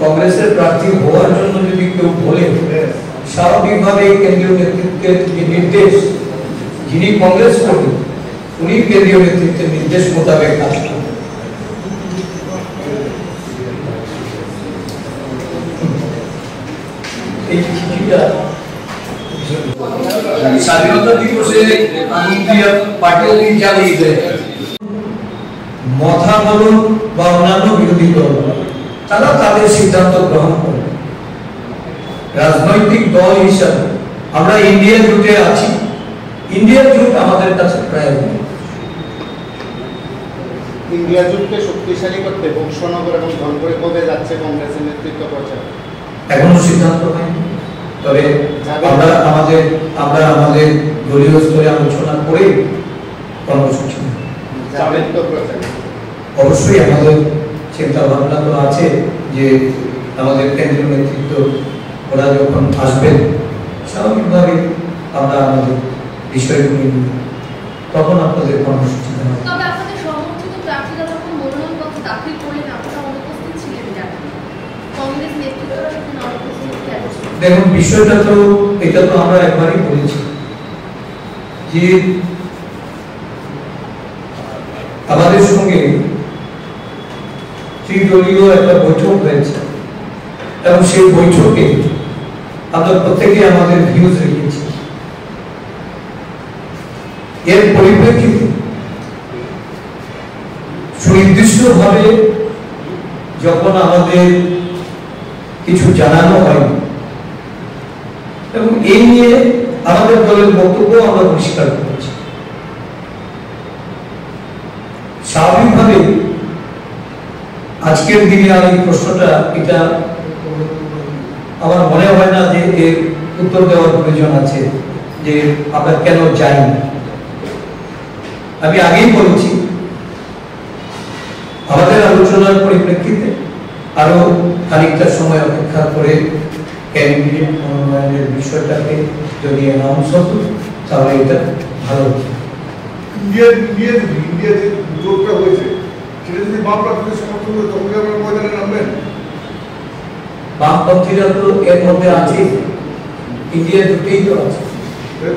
কংগ্রেসের প্রার্থী হওয়ার জন্য যদি কেউ বলে স্বাভাবিকভাবে কেন্দ্রীয় নেতৃত্বের যে নির্দেশ যিনি কংগ্রেস করবেন উনি কেন্দ্রীয় নেতৃত্বের নির্দেশ মোতাবেক কাজ করবেন। এই চিঠিটা স্বাধীনতা দিবসে পার্টি চালিয়ে দেয়। মথা বলুন বা অন্যান্য বিরোধী দল। তারা তাদের সিদ্ধান্ত গ্রহণ করে। রাজনৈতিক দল হিসাবে আমরা ইন্ডিয়া জুটে আছি। ইন্ডিয়া জুট আমাদের কাছে প্রায়োরিটি ইন্ডিয়া জোটকে শক্তিশালী করতে বংশনগর এবং ধনপুরে কবে যাচ্ছে কংগ্রেসের নেতৃত্ব প্রচার। এখনও সিদ্ধান্ত হয়নি। তবে আমরা আমাদের আমরা আমাদের দলীয় স্তরে আলোচনা করে কর্মসূচি অবশ্যই আমাদের চিন্তা ভাবনা তো আছে যে আমাদের কেন্দ্রীয় নেতৃত্ব ওরা যখন আসবেন স্বাভাবিকভাবে আমরা আমাদের বিষয়গুলি তখন আপনাদের কর্মসূচি? দেখুন বিষয়টা তো এটা তো আমরা একবারই বলেছি যে আমাদের সঙ্গে ত্রিদলীয় একটা বৈঠক হয়েছে। এবং সেই বৈঠকে আমরা প্রত্যেকে আমাদের ভিউজ রেখেছি। এর পরিপ্রেক্ষিতে সুনির্দিষ্টভাবে যখন আমাদের কিছু জানানো হয়নি, এবং এই নিয়ে আমাদের দলের বক্তব্য আমরা পরিষ্কার করেছি। স্বাভাবিকভাবে আজকের দিনে আর এই প্রশ্নটা, এটা আমার মনে হয় না যে এর উত্তর দেওয়ার প্রয়োজন আছে, যে আমরা কেন যাই আমি আগেই বলেছি, আমাদের আলোচনার পরিপ্রেক্ষিতে আরও খানিকটা সময় অপেক্ষা করে ক্যান্ডিডেট মনোনয়নের বিষয়টাকে যদি অ্যানাউন্স হতো, তাহলে এটা ভালো হতো। ইন্ডিয়া ইন্ডিয়া যদি ইন্ডিয়া হয়েছে। সেটা যদি বাম প্রার্থীদের সমর্থন করে তখন কি আপনারা ময়দানে নামবেন। বামপন্থীরা তো এর মধ্যে আছে। ইন্ডিয়া দুটেই তো আছে।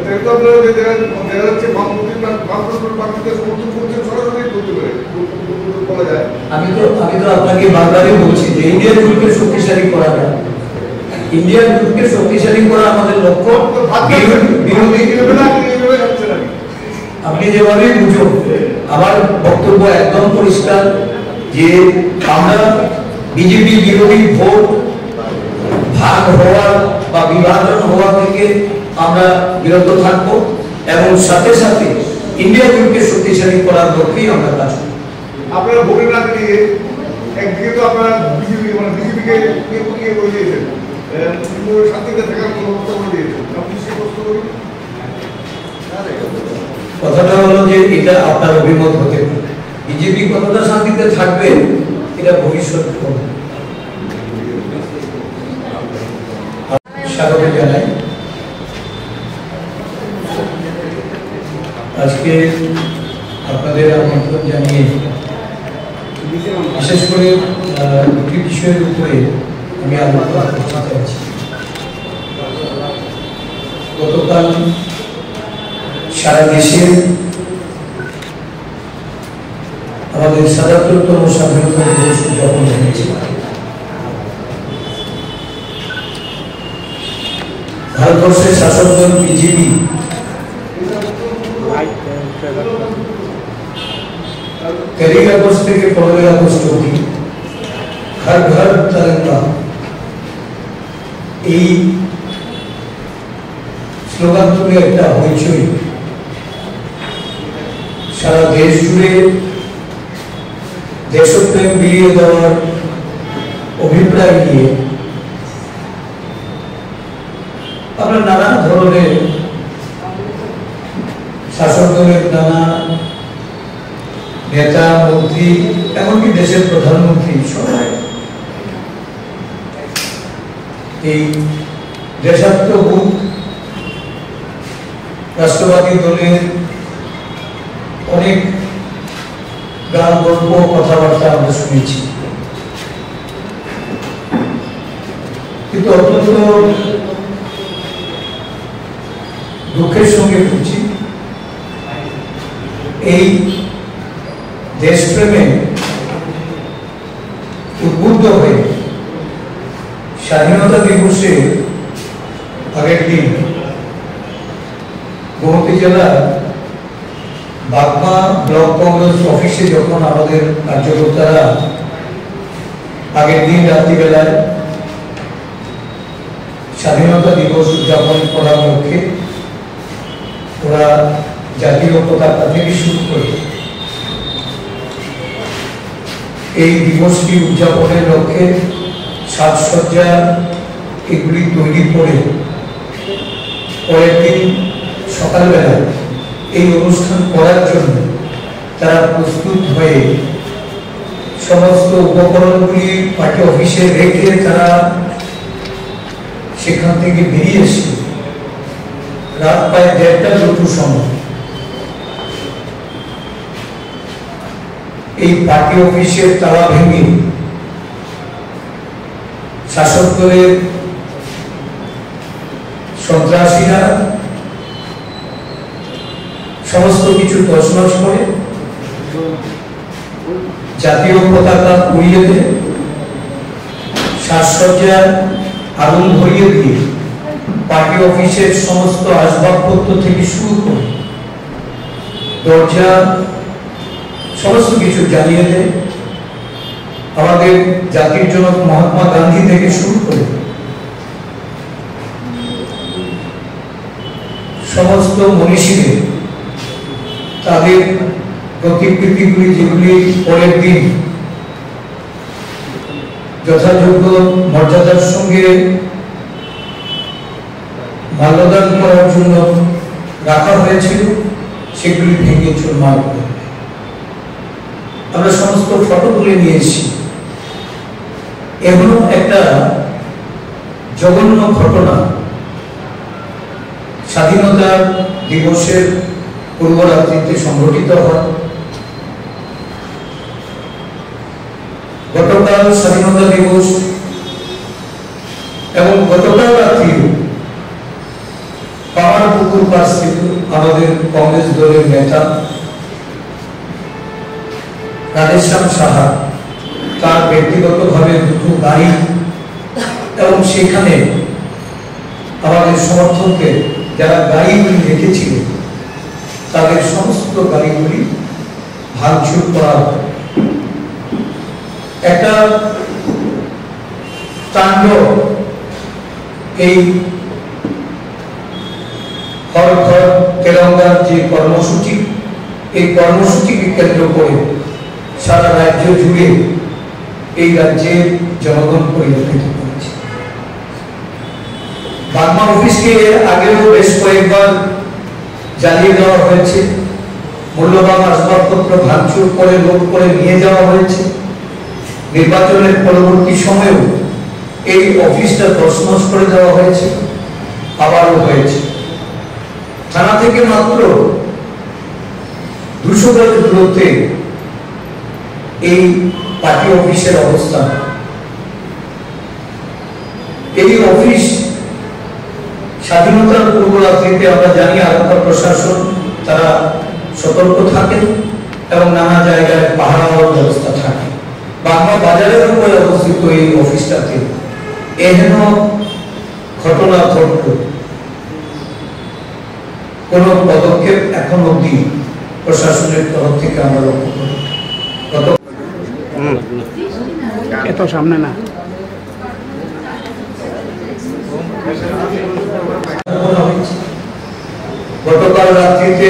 তাই তো আপনারা দেখা দেখা যাচ্ছে বামপন্থী বামপন্থী প্রার্থীদের সমর্থন করছেন সরাসরি করতে পারে। আমি তো আমি তো আপনাকে বারবারই বলছি যে ইন্ডিয়া জুটকে শক্তিশালী করা যায়। ইন্ডিয়া জুটকে শক্তিশালী করা আমাদের লক্ষ্য। বিরোধী- আপনি যেভাবে বুঝুন আমার বক্তব্য একদম পরিষ্কার যে আমরা বিজেপি বিরোধী ভোট ভাগ হওয়া বা বিভাজন হওয়া থেকে আমরা বিরত থাকব এবং সাথে সাথে ইন্ডিয়া জুটকে শক্তিশালী করার লক্ষ্যেই আমরা কাজ করব। আপনারা ভোটে না দিয়ে একদিকে তো আপনারা বিজেপি মানে বিজেপিকে ইয়ে করে দিয়েছেন। থাকার কোনো করে দিয়েছেন। আপনি সে কথাটা হলো যে এটা আপনার অভিমত হতে বিজেপি কতটা শান্তিতে থাকবে, এটা ভবিষ্যৎ স্বাগত জানাই। আজকে আপনাদের আমন্ত্রণ জানিয়ে বিশেষ করে দুটি বিষয়ের উপরে আমি আলোচনা করতে চাইছি। গতকাল সারা দেশে আমাদের স্বাধীনতা দিবস উদযাপন হয়েছে। ভারতবর্ষের শাসক দল বিজেপি, তেরোই আগস্ট থেকে পনেরোই আগস্ট অবধি ঘর ঘর এই স্লোগান তুলে একটা হইচই সারা দেশ জুড়ে দেশপ্রেম বিলিয়ে দেওয়ার অভিপ্রায় নিয়ে আমরা নানা ধরনের শাসক দলের নানা নেতা, মন্ত্রী, এমনকি দেশের প্রধানমন্ত্রী সবাই এই দেশাত্মবোধ রাষ্ট্রবাদী দলের অনেক গান গল্প কথাবার্তা আমরা শুনেছি। কিন্তু অত্যন্ত দুঃখের সঙ্গে বলছি, এই দেশপ্রেমে উদ্বুদ্ধ হয়ে স্বাধীনতা দিবসে আগের দিন গোমতী জেলার বাগমা ব্লক কংগ্রেস অফিসে যখন আমাদের কার্যকর্তারা আগের দিন রাত্রিবেলায় স্বাধীনতা দিবস উদযাপন করার লক্ষ্যে ওরা জাতীয় পতাকা থেকে শুরু করে এই দিবসটি উদযাপনের লক্ষ্যে সাজসজ্জা এগুলি তৈরি করে পরের দিন এই অনুষ্ঠান করার জন্য তারা প্রস্তুত হয়ে সমস্ত উপকরণগুলি পার্টি অফিসে রেখে তারা সেখান থেকে বেরিয়ে এসে রাত প্রায় দেড়টা দুটোর সময় এই পার্টি অফিসের তালা ভেঙে শাসক দলের সন্ত্রাসীরা সমস্ত কিছু তছনছ করে জাতীয় পতাকা উড়িয়ে দিয়ে সাজসজ্জার আগুন ধরিয়ে দিয়ে পার্টি অফিসের সমস্ত আসবাবপত্র থেকে শুরু করে দরজা, সমস্ত কিছু জানিয়ে দেয় আমাদের জাতির জনক মহাত্মা গান্ধী থেকে শুরু করে সমস্ত মনীষীদের তাদের প্রতিকৃতিগুলি যেগুলি পরের দিন যথাযোগ্য মর্যাদার সঙ্গে মাল্যদান করার জন্য রাখা হয়েছিল, সেগুলি ভেঙে চুরমার আমরা সমস্ত ফটো তুলে নিয়ে এসেছি এমন একটা জঘন্য ঘটনা। স্বাধীনতা দিবসের পূর্বরাত্রিতে সংঘটিত হয়। গতকাল স্বাধীনতা দিবস এবং গতকাল রাত্রি পাহাড়, পুকুর পাশ থেকে আমাদের কংগ্রেস দলের নেতা রাধেশ্যাম সাহা তার ব্যক্তিগতভাবে দুটো গাড়ি এবং সেখানে আমাদের সমর্থকদের যারা গাড়িগুলি রেখেছিলেন তাদের সমস্ত গাড়িগুলি ভাঙচুর করা হয় একটা তাণ্ডব এই হর ঘর তেরঙ্গার যে কর্মসূচি, এই কর্মসূচিকে কেন্দ্র করে সারা রাজ্য জুড়ে এই রাজ্যের জনগণ পরিলক্ষিত করেছে বাগমা অফিসকে আগেও বেশ কয়েকবার জ্বালিয়ে দেওয়া হয়েছে। মূল্যবান আসবাবপত্র ভাঙচুর করে লোক করে নিয়ে যাওয়া হয়েছে। নির্বাচনের পরবর্তী সময়েও এই অফিসটা তছনছ করে দেওয়া হয়েছে, আবারও হয়েছে। থানা থেকে মাত্র দুশো গজ দূরত্বে এই পার্টি অফিসের অবস্থান। এই অফিস স্বাধীনতার পূর্বরাত্রিতে আমরা জানি আরক্ষা প্রশাসন তারা সতর্ক থাকেন এবং নানা জায়গায় পাহারাওয়ার ব্যবস্থা থাকে। বাংলা বাজারের উপরে অবস্থিত এই অফিসটাতে এহেন ঘটনা ঘটল। কোন পদক্ষেপ এখন অবধি প্রশাসনের তরফ থেকে আমরা লক্ষ্য করি। এত সামনে না। করা হয়েছে। গতকাল রাত্রিতে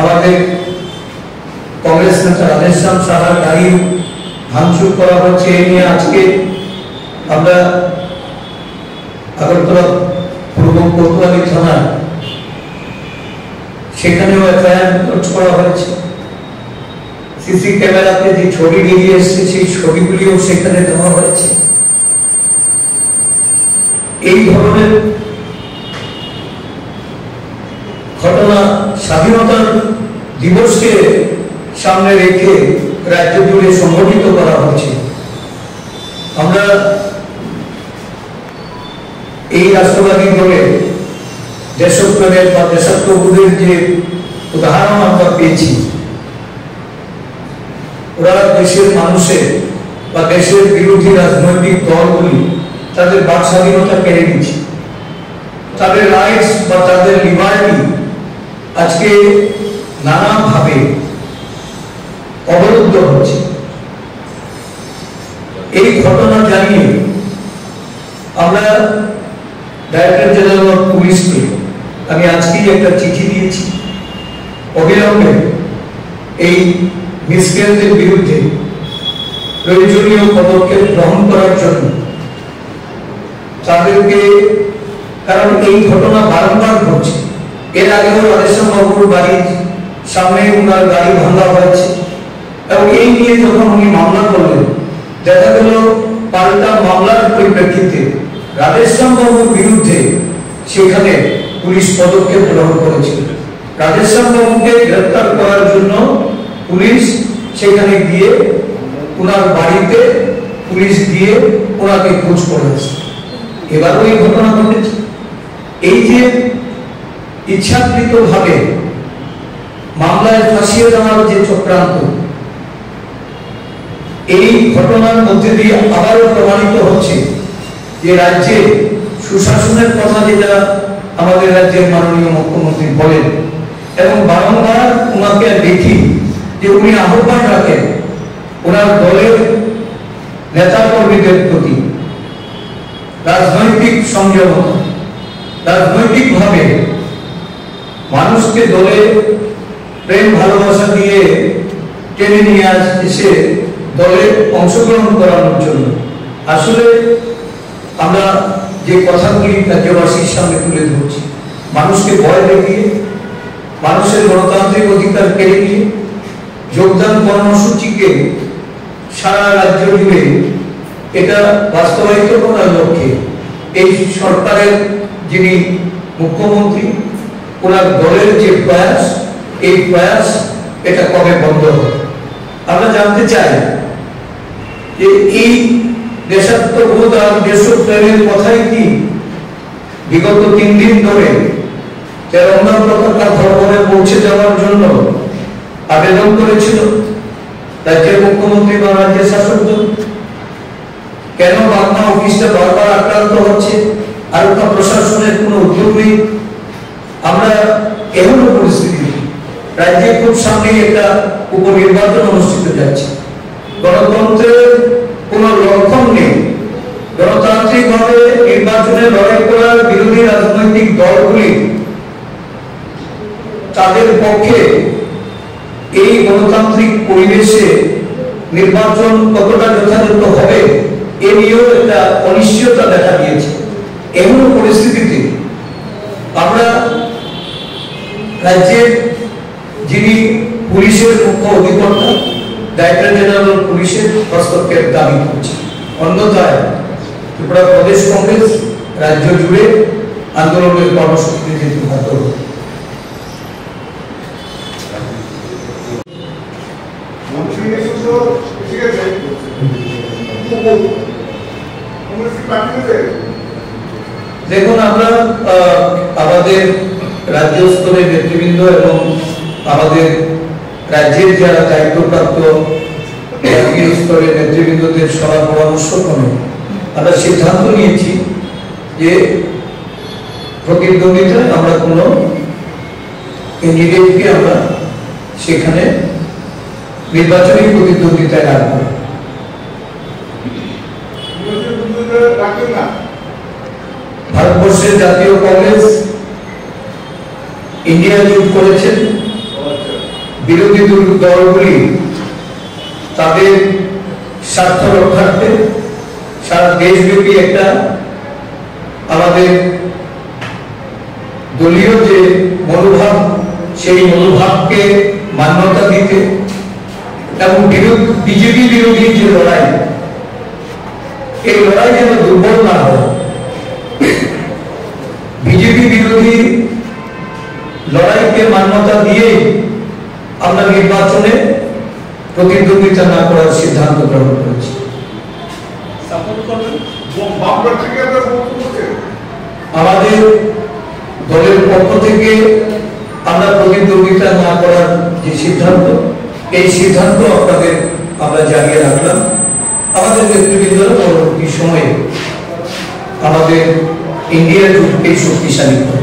আমাদের কংগ্রেস নেতা রাধেশ্যাম সাহার গাড়ি ভাঙচুর করা হচ্ছে, এ নিয়ে আজকে আমরা আগরতলা কোতোয়ালি থানা সেখানেও এফআইআর লঞ্চ করা হয়েছে সিসি ক্যামেরাতে যে ছবি বেরিয়ে এসেছে, সেই ছবিগুলিও সেখানে দেওয়া হয়েছে এই ধরনের ঘটনা স্বাধীনতার দিবসকে সামনে রেখে রাজ্য জুড়ে সংগঠিত করা হচ্ছে আমরা এই রাষ্ট্রবাদী দলে দেশপ্রেমের বা দেশাত্মবোধের যে উদাহরণ আমরা পেয়েছি, ওরা দেশের মানুষের বা দেশের বিরোধী রাজনৈতিক দলগুলি তাদের বাক স্বাধীনতা কেড়ে নিচ্ছে তাদের রাইটস বা তাদের লিবার্টি আজকে নানাভাবে অবরুদ্ধ হচ্ছে। এই ঘটনা জানিয়ে আমরা ডাইরেক্টর জেনারেল অফ পুলিশকে আমি আজকেই একটা চিঠি দিয়েছি। অবিলম্বে এই মিসক্রিয়ানদের বিরুদ্ধে প্রয়োজনীয় পদক্ষেপ গ্রহণ করার জন্য তাদেরকে, কারণ এই ঘটনা বারংবার ঘটছে। এর আগেও রাধেশ্যাম বাবুর বাড়ির সামনে উনার গাড়ি ভাঙা হয়েছে। এবং এই নিয়ে যখন উনি মামলা করলেন, দেখা গেল পাল্টা মামলার পরিপ্রেক্ষিতে রাধেশ্যাম বাবুর বিরুদ্ধে সেখানে পুলিশ পদক্ষেপ গ্রহণ করেছিল। রাধেশ্যাম বাবুকে গ্রেপ্তার করার জন্য পুলিশ সেখানে গিয়ে ওনার বাড়িতে পুলিশ গিয়ে ওনাকে খোঁজ করেছে। এবারও এই ঘটনা ঘটেছে। এই যে ইচ্ছাকৃত ভাবে মামলায় ফাঁসিয়ে দেওয়ার যে চক্রান্ত। এই ঘটনার মধ্যে দিয়ে আবারও প্রমাণিত হচ্ছে যে রাজ্যে সুশাসনের কথা যেটা আমাদের রাজ্যের মাননীয় মুখ্যমন্ত্রী বলেন এবং বারংবার ওনাকে দেখি যে উনি আহ্বান রাখেন ওনার দলের নেতা কর্মীদের প্রতি রাজনৈতিক সংযমতা, রাজনৈতিকভাবে মানুষকে দলে প্রেম, ভালোবাসা দিয়ে টেনে নিয়ে এসে দলে অংশগ্রহণ করানোর জন্য। আসলে আমরা যে কথাগুলি রাজ্যবাসীর সামনে তুলে ধরছি, মানুষকে ভয় দেখিয়ে, মানুষের গণতান্ত্রিক অধিকার কেড়ে নিয়ে, যোগদান কর্মসূচিকে সারা রাজ্য জুড়ে এটা বাস্তবায়িত করার লক্ষ্যে এই সরকারের যিনি মুখ্যমন্ত্রী ওনার দলের যে প্রয়াস এই প্রয়াস এটা কবে বন্ধ হবে? আমরা জানতে চাই যে এই দেশাত্মবোধ আর দেশপ্রেমের কথাই কি? বিগত তিন দিন ধরে তেরঙ্গা পতাকা ভবনে পৌঁছে যাওয়ার জন্য আবেদন করেছিল, রাজ্যের মুখ্যমন্ত্রী বা রাজ্যের শাসক কেন বাংলা অফিসটা বারবার আক্রান্ত হচ্ছে? আর প্রশাসনের কোনো উদ্যোগ নেই? আমরা এমনও পরিস্থিতি রাজ্যে খুব সামনে একটা উপনির্বাচন অনুষ্ঠিত যাচ্ছে। গণতন্ত্রের কোনো লক্ষণ নেই। গণতান্ত্রিক ভাবে নির্বাচনে লড়াই করার বিরোধী রাজনৈতিক দলগুলি তাদের পক্ষে এই গণতান্ত্রিক পরিবেশে নির্বাচন কতটা যথাযথ হবে, এ নিয়েও একটা অনিশ্চয়তা দেখা দিয়েছে। এমন পরিস্থিতিতে আমরা রাজ্যের যিনি পুলিশের মুখ্য অধিকর্তা ডাইরেক্টর জেনারেল পুলিশের হস্তক্ষেপ দাবি করছে। অন্যথায় ত্রিপুরা প্রদেশ কংগ্রেস রাজ্য জুড়ে আন্দোলনের কর্মসূচিতে যেতে বাধ্য দেখুন আমরা আমাদের রাজ্য স্তরের নেতৃবৃন্দ এবং আমাদের রাজ্যের যারা দায়িত্বপ্রাপ্ত জাতীয় স্তরের নেতৃবৃন্দদের সবার পরামর্শ ক্রমে আমরা সিদ্ধান্ত নিয়েছি যে প্রতিদ্বন্দ্বিতায় আমরা কোনো ক্যান্ডিডেটকে আমরা সেখানে নির্বাচনী প্রতিদ্বন্দ্বিতায় রাখব ভারতবর্ষের জাতীয় কংগ্রেস ইন্ডিয়া জোট করেছেন বিরোধী দল- দলগুলি তাদের স্বার্থ রক্ষার্থে সারা দেশব্যাপী একটা আমাদের দলীয় যে মনোভাব, সেই মনোভাবকে মান্যতা দিতে এবং বিজেপি বিরোধী যে লড়াই, এই লড়াই যেন দুর্বল না হয়। বিজেপি বিরোধী লড়াইকে মান্যতা দিয়ে আমরা নির্বাচনে প্রতিদ্বন্দ্বিতা না করার সিদ্ধান্ত গ্রহণ করেছি। আমাদের দলের পক্ষ থেকে আমরা প্রতিদ্বন্দ্বিতা না করার যে সিদ্ধান্ত এই সিদ্ধান্ত আপনাদের আমরা জানিয়ে রাখলাম। আমাদের নেতৃবৃন্দরা পরবর্তী সময়ে আমাদের ইন্ডিয়া জোটকে শক্তিশালী করে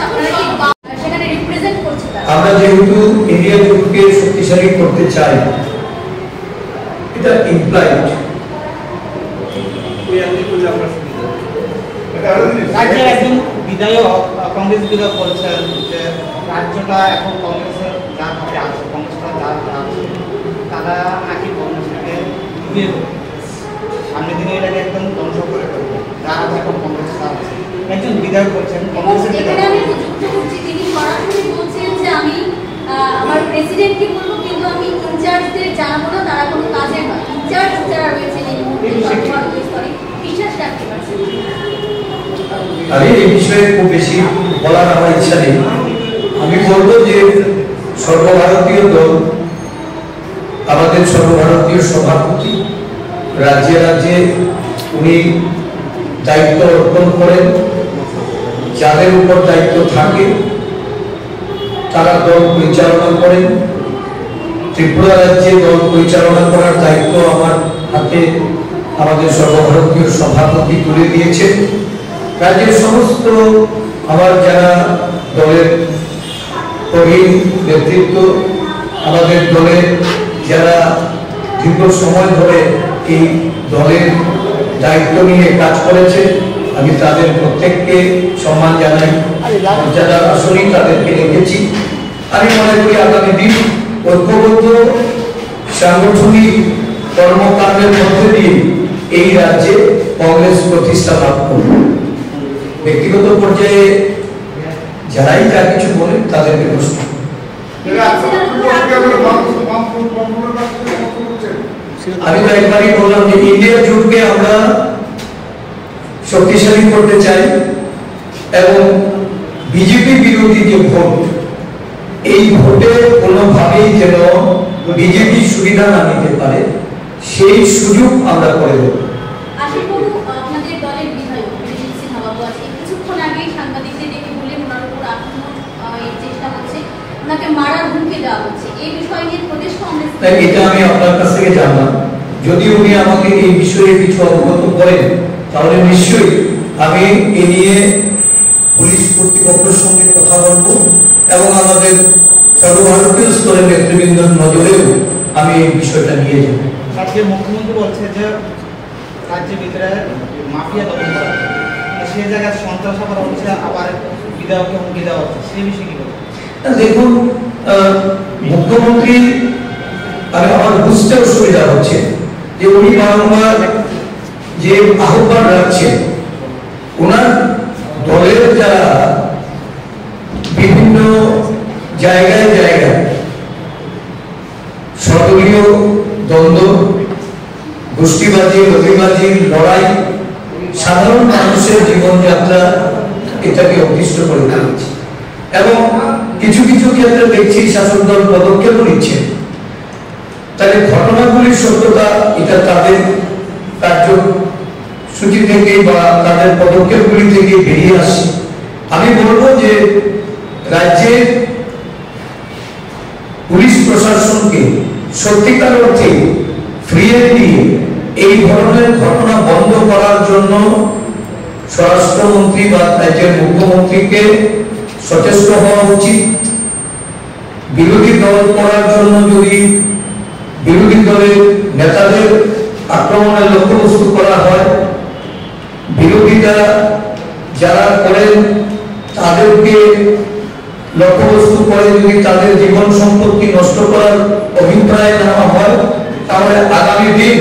আপনারা কি বা- সেখানে রিপ্রেজেন্ট করছে তারা আমরা যেহেতু ইন্ডিয়া জোটকে শক্তিশালী করতে চাই এটা ইমপ্লাইড রাজ্যের একজন বিধায়ক কংগ্রেস বিধায়ক বলছেন যে রাজ্যটা এখন কংগ্রেসের যার হাতে আছে কংগ্রেসটা যার আছে। তারা নাকি কংগ্রেসটাকে ডুবিয়ে সামনের দিনে এটাকে একদম ধ্বংস করে দেবে যার হাতে এখন কংগ্রেসটা আছে। একজন বিধায়ক বলছেন প্রেসিডেন্টকে বলব কিন্তু আমি ইনচার্জদের জানাব না তারা কোনো কাজের নয়। ইনচার্জ যারা রয়েছেন বিশ্বাস রাখতে পারছেন আমি এই বিষয়ে খুব বেশি বলার আমার ইচ্ছা নেই। আমি বলব যে সর্বভারতীয় দল আমাদের সর্বভারতীয় সভাপতি রাজ্যে রাজ্যে উনি দায়িত্ব অর্পণ করেন। যাদের উপর দায়িত্ব থাকে তারা দল পরিচালনা করেন। ত্রিপুরা রাজ্যে দল পরিচালনা করার দায়িত্ব আমার হাতে আমাদের সর্বভারতীয় সভাপতি তুলে দিয়েছেন। রাজ্যের সমস্ত আমার যারা দলের প্রবীণ নেতৃত্ব, আমাদের দলের যারা দীর্ঘ সময় ধরে এই দলের দায়িত্ব নিয়ে কাজ করেছে, আমি তাদের প্রত্যেককে সম্মান জানাই। যারা আসলেই তাদেরকে রেখেছি আমি মনে করি আগামী দিন ঐক্যবদ্ধ সাংগঠনিক কর্মকাণ্ডের মধ্যে দিয়ে এই রাজ্যে কংগ্রেস প্রতিষ্ঠা লাভ করবে ব্যক্তিগত পর্যায়ে যারাই যা কিছু বলেন তাদেরকে প্রশ্ন। আমি তো একবারই বললাম যে ইন্ডিয়া জোটকে আমরা শক্তিশালী করতে চাই এবং বিজেপি বিরোধী যে ভোট এই ভোটে কোনোভাবেই যেন বিজেপি সুবিধা না নিতে পারে সেই সুযোগ আমরা করে দেব। এটা আমি আপনার কাছ থেকে জানলাম। যদি উনি আমাকে এই বিষয়ে কিছু অবগত করেন তাহলে নিশ্চয়ই আমি এ নিয়ে পুলিশ কর্তৃপক্ষের সঙ্গে কথা বলব। এবং আমাদের সর্বভারতীয় স্তরের নেতৃবৃন্দর নজরেও আমি এই বিষয়টা নিয়ে যাব। রাজ্যের মুখ্যমন্ত্রী বলছে যে রাজ্যের ভিতরে মাফিয়া দখল করা সেই জায়গায় সন্ত্রাস আবার হচ্ছে আবার বিধায়ককে হুমকি দেওয়া হচ্ছে। সেই বিষয়ে কি বলবেন দেখুন মুখ্যমন্ত্রী আমি আমার বুঝতে অসুবিধা হচ্ছে যে উনি বারংবার যে আহ্বান রাখছেন ওনার দলের যারা বিভিন্ন জায়গায় জায়গায় সদলীয় দ্বন্দ্ব গোষ্ঠীবাজি রবিবাজি লড়াই সাধারণ মানুষের জীবনযাত্রা এটাকে অতিষ্ঠ করে তুলেছে এবং কিছু কিছু ক্ষেত্রে দেখছি শাসক দল পদক্ষেপ নিচ্ছে। তাহলে ঘটনাগুলির সত্যতা, এটা তাদের কার্যসূচি থেকে বা তাদের পদক্ষেপগুলি থেকে বেরিয়ে আসছে। আমি বলব যে রাজ্যের পুলিশ প্রশাসনকে সত্যিকার অর্থে ফিরিয়ে দিয়ে এই ধরনের ঘটনা বন্ধ করার জন্য স্বরাষ্ট্রমন্ত্রী বা রাজ্যের মুখ্যমন্ত্রীকে সচেষ্ট হওয়া উচিত। বিরোধী দল করার জন্য যদি বিরোধী দলের নেতাদের আক্রমণের লক্ষ্যবস্তু করা হয়, বিরোধীরা যারা করেন তাদেরকে লক্ষ্যবস্তু করে যদি তাদের জীবন সম্পত্তি নষ্ট করার অভিপ্রায় নেওয়া হয়, তাহলে আগামী দিন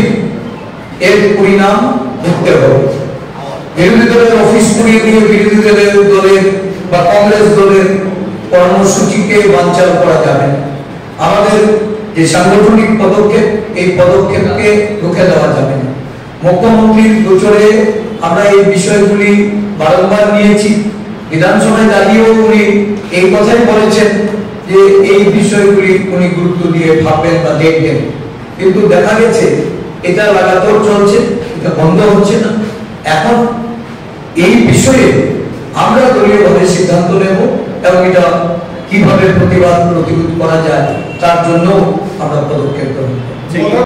এর পরিণাম ভুগতে হবে। বিরোধী দলের অফিস পুড়িয়ে দিয়ে বিরোধী দলের দলের বা কংগ্রেস দলের কর্মসূচিকে বাঞ্চাল করা যাবে। আমাদের যে সাংগঠনিক পদক্ষেপ, এই পদক্ষেপকে রুখে দেওয়া যাবে না। মুখ্যমন্ত্রীর গোচরে আমরা এই বিষয়গুলি বারংবার নিয়েছি। বিধানসভায় দাঁড়িয়েও উনি এই কথাই বলেছেন যে এই বিষয়গুলি উনি গুরুত্ব দিয়ে ভাববেন বা দেখবেন। কিন্তু দেখা গেছে, এটা লাগাতার চলছে, এটা বন্ধ হচ্ছে না। এখন এই বিষয়ে আমরা দলীয়ভাবে সিদ্ধান্ত নেব এবং এটা কীভাবে প্রতিবাদ প্রতিরোধ করা যায় তার জন্য আমরা পদক্ষেপ গ্রহণ